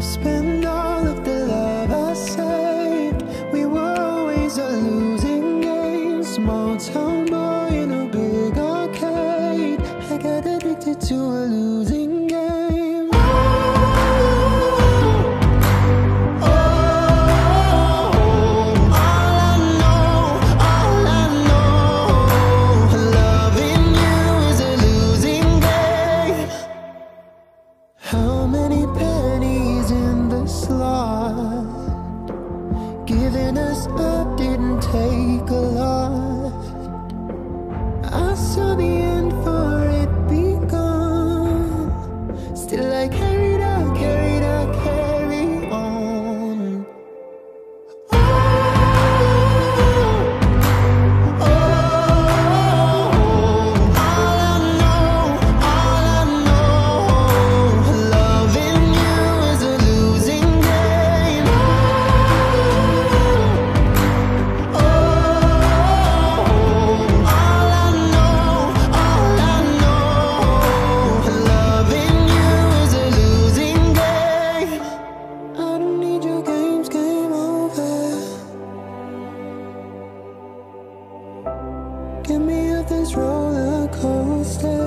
I've all of the love I saved. We were always a losing game. Small town boy in a big arcade. I got addicted to a losing game. Oh, oh, oh. How many us. Get me off this roller coaster.